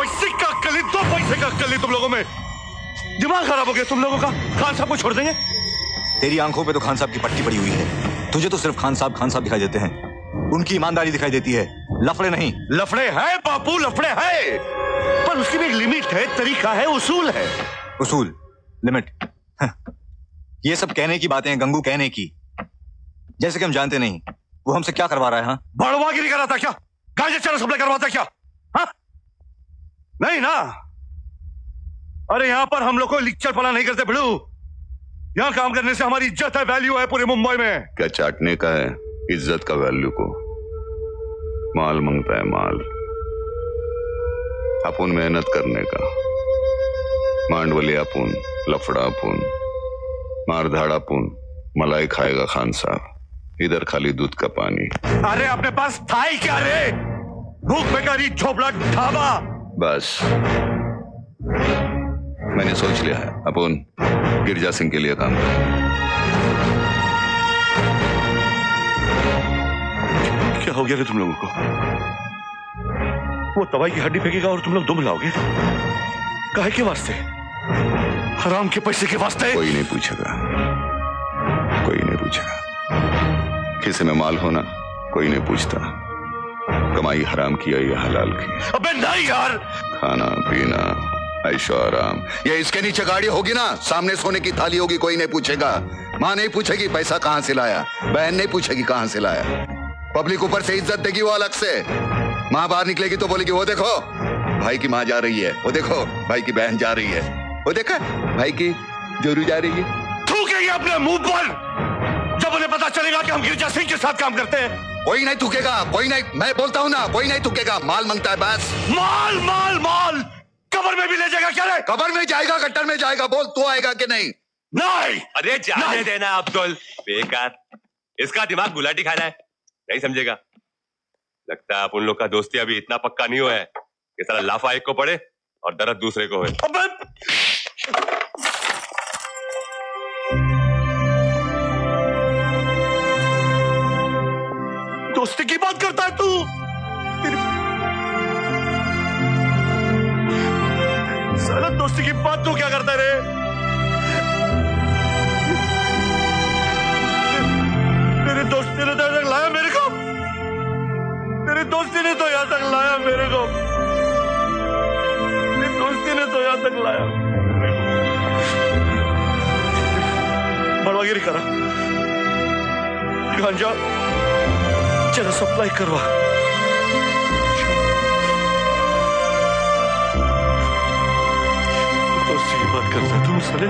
पैसे का अक्कल दो पैसे का अक्कल तुम लोगों में। दिमाग खराब हो गया तुम लोगों का। खान साहब को छोड़ देंगे। तेरी आँखों पे तो खान साहब की पट्टी पड़ी हुई है। तुझे तो सिर्फ़ खान साहब खान साहब दिखाई देते हैं। उनकी ईमानदारी दिखाई देती है। लफड़े नहीं। लफड़े हैं बापू लफड़े हैं। पर उसकी भी एक लिमिट है तरीका है उसूल है। उसूल लिमिट। ये सब कहने की बातें हैं गंगू कहने की। जैसे कि हम जानते नहीं वो हमसे क्या करवा रहा है हाँ? बड़वागिरी कर रहा था क्या? गांजे चरस सप्लाई करवाता क्या? हाँ नहीं ना। अरे यहाँ पर हम लोग को लिक्चर पला नहीं करते भिड़ू। यहाँ काम करने से हमारी इज़्ज़त है वैल्यू है पूरे मुंबई में। क्या चाटने का है इज़्ज़त का वैल्यू को? माल मंगता है माल। अपन मेहनत करने का। मांडवली अपुन लफड़ा अपुन मारधाड़ अपुन मलाई खाएगा खान साहब। इधर खाली दूध का पानी। अरे अपने पास था ही क्या रे? भूख बेकारी झोपड़ा ढाबा। बस। मैंने सोच लिया है अपन गिरजा सिंह के लिए काम करें। क्या हो गया तुम लोगों को? वो तवाई की हड्डी फेंकेगा और तुम लोग दुम लाओगे? काहे के वास्ते? हराम के पैसे के वास्ते? कोई नहीं पूछेगा। कोई नहीं पूछेगा। किसी में माल होना कोई नहीं पूछता। कमाई हराम की है या हलाल की। अबे नहीं यार। खाना पीना ऐशो आराम। ये इसके नीचे गाड़ी होगी ना सामने सोने की थाली होगी कोई नहीं पूछेगा। माँ नहीं पूछेगी पैसा कहाँ से लाया बहन नहीं पूछेगी कहाँ से लाया। पब्लिक ऊपर से इज़्ज़त देगी वो अलग से। माँ बाहर निकलेगी तो बोलेगी वो देखो भाई की माँ जा रही है वो देखो भाई की बहन जा रही है। वो देखा भाई की जोरू जा रही है? थूकेंगे अपने मुँह पर। जब उन्हें पता चलेगा कि हम गिरजा सिंह के साथ काम करते हैं। कोई नहीं थूकेगा कोई नहीं मैं बोलता हूँ ना कोई नहीं थूकेगा। माल माँगता है बस। माल माल माल! कबर में भी ले जाएगा क्या रे? कबर में जाएगा गट्टर में जाएगा बोल तू आएगा कि नहीं? नहीं! अरे जाने नहीं। देना अब्दुल। बेकार। इसका दिमाग गुलाटी खाना है। नहीं समझेगा। लगता है आप उन लोग का दोस्ती अभी इतना पक्का नहीं हुआ है कि सारा लाफा एक को पड़े और दर्द दूसरे को है। दोस्ती की बात करता है तू। साला दोस्ती की बात तू क्या करता रे? मेरे दोस्ती ने तो तक लाया मेरे को। मेरी दोस्ती ने तो यहाँ तक लाया मेरे को। मेरी दोस्ती ने तो यहाँ तक लाया। बड़वागिरी करा। गांजा। चलो सप्लाई करवा। तो की बात करता है। तू साले